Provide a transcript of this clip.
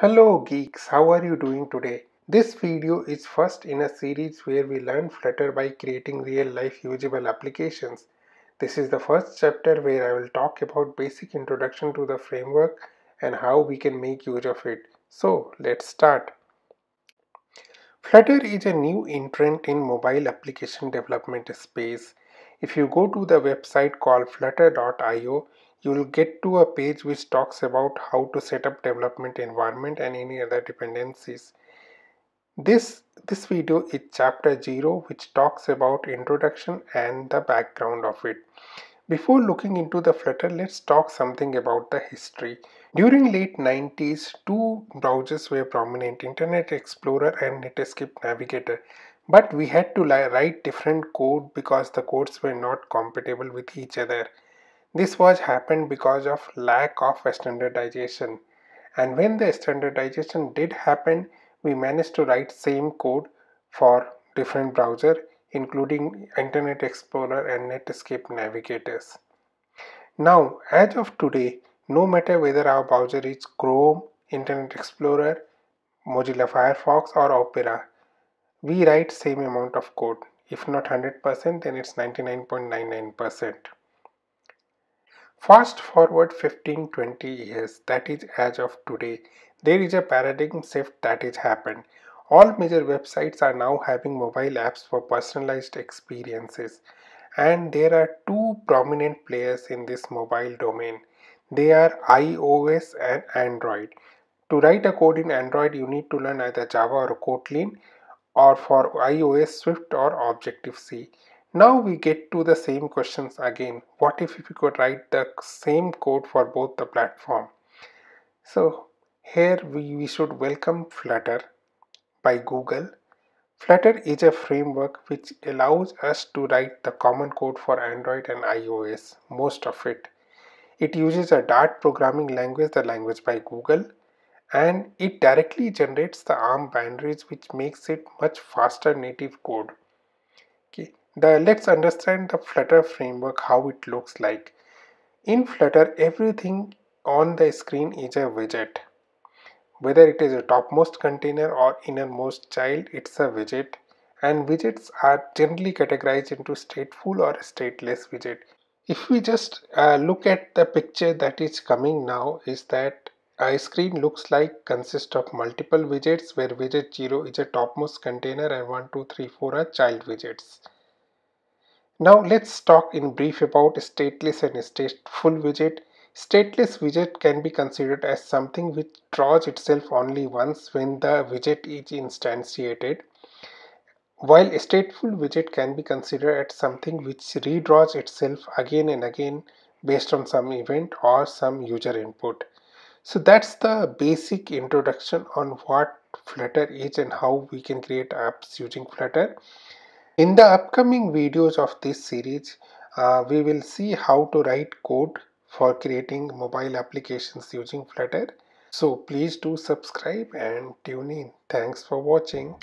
Hello geeks, how are you doing today? This video is first in a series where we learn Flutter by creating real life usable applications. This is the first chapter where I will talk about basic introduction to the framework and how we can make use of it. So let's start. Flutter is a new entrant in mobile application development space. If you go to the website called flutter.io, you will get to a page which talks about how to set up development environment and any other dependencies. This, this video is chapter 0 which talks about introduction and the background of it. Before looking into the Flutter, let's talk something about the history. During late 90s, two browsers were prominent, Internet Explorer and Netscape Navigator. But we had to write different code because the codes were not compatible with each other. This was happened because of lack of standardization. And when the standardization did happen, we managed to write same code for different browser including Internet Explorer and Netscape navigators. Now, as of today, no matter whether our browser is Chrome, Internet Explorer, Mozilla Firefox or Opera, we write same amount of code. If not 100%, then it's 99.99%. Fast forward 15-20 years, that is as of today, there is a paradigm shift that has happened. All major websites are now having mobile apps for personalized experiences and there are two prominent players in this mobile domain. They are iOS and Android. To write a code in Android you need to learn either Java or Kotlin or for iOS Swift or Objective-C. Now we get to the same questions again. What if, we could write the same code for both the platform? So here we, we should welcome Flutter by Google. Flutter is a framework which allows us to write the common code for Android and iOS, most of it. It uses a Dart programming language, the language by Google, and it directly generates the ARM binaries which makes it much faster native code. The, let's understand the Flutter framework, how it looks like. In Flutter, everything on the screen is a widget. Whether it is a topmost container or innermost child it's a widget. And widgets are generally categorized into stateful or stateless widget. If we just uh, look at the picture that is coming now is that a screen looks like consists of multiple widgets where widget 0 is a topmost container and 1 2 3 4 are child widgets now let's talk in brief about stateless and stateful widget Stateless widget can be considered as something which draws itself only once when the widget is instantiated, while stateful widget can be considered as something which redraws itself again and again based on some event or some user input. So that's the basic introduction on what Flutter is and how we can create apps using Flutter. In the upcoming videos of this series, uh, we will see how to write code for creating mobile applications using Flutter. So please do subscribe and tune in. Thanks for watching.